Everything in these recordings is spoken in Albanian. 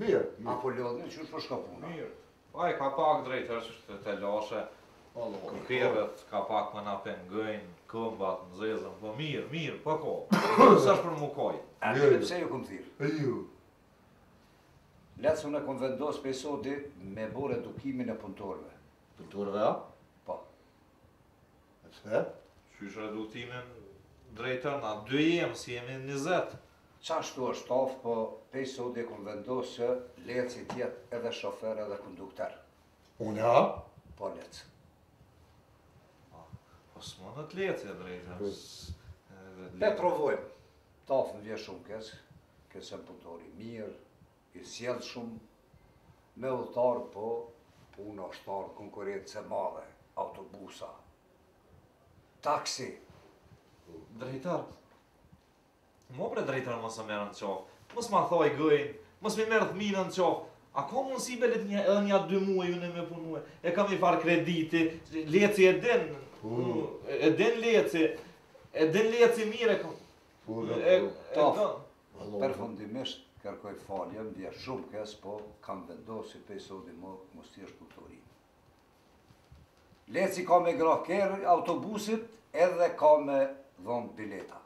Mirë, mirë. A po lodhni, qysh po shkon puna? Mirë. Pa e ka pak drejtor, është është të lashe, këpucët, ka pak më pengojnë, këmbat, në zezën, po mirë, mirë, po ko. Së është për më koj. A e dini pse ju kom thirrë? E ju. Leci se e kom vendosë pej sodit me bo reduktimin e punëtorve. Punëtorve, a? Po. Pse? Qysh reduktimin drejtor, na dy jemi, s'jemi njëzet. Qashtu është Tafë, po pej sodit e kom vendosë që Leci t'jetë edhe shofer edhe kondukter. Unë a? Po, Lec. Po s'munet Leci bre drejtor. P'e provojmë. Tafë më vjen shumë keq, keq se je punëtor i mirë, I sjellshum me udhëtarë po puna s'ka, konkurrencë e madhe autobusa taksi. Drejtor Mo bre drejtor mos më merr n'qaf mos ma thuj gojën mos m'i merr fmijën n'qaf a ka mundësi me let edhe nja dy muaj une me punu e kam ni far krediti leci e din e din leci e din leci mire Tafë, përfundimisht kërkoj falje, më vjen shumë keq, po kam vendosur se pej sodit më mos të jesh kondukter. Leci ka me grah autobusit edhe ka me dhonë bileta.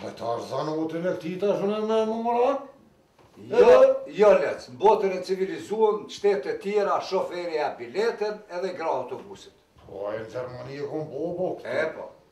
Po Tarzan o t'kan ky ta shnet me më marrë? Jo, jo lec, në botën e civilizuar, në shtete tjera, shoferi e jep biletën edhe grah autobusit. Po, edhe në Gjermani e kom bo, po, këtë. E, po.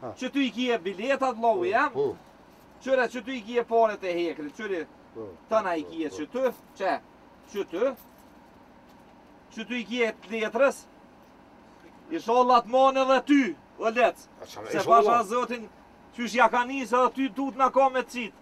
Qty i ke biletat llogu jam Qe qty i ke paret e hekrit Qe tana i ke qty Qe Qty Qty i ke të letrës Ishalla të mon dhe ty O lec Se pasha zotin Qysh ja ka nisë edhe ty dikur ka me të qitë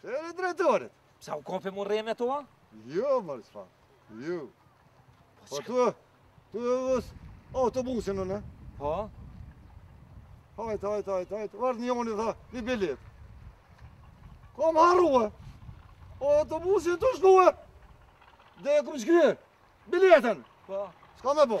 Se bre drejtorit. Pse u kape me u rre me to? Jo, mërë së Jo. Po, po tu, tu e vozit autobusin në në? Po. Hajt, hajt, hajt, hajt. Veç njo më tha, një bilet. Kom harrue. O autobusi tu shkue. Dhe e kom shky. Biletën. Po. Shka me bo.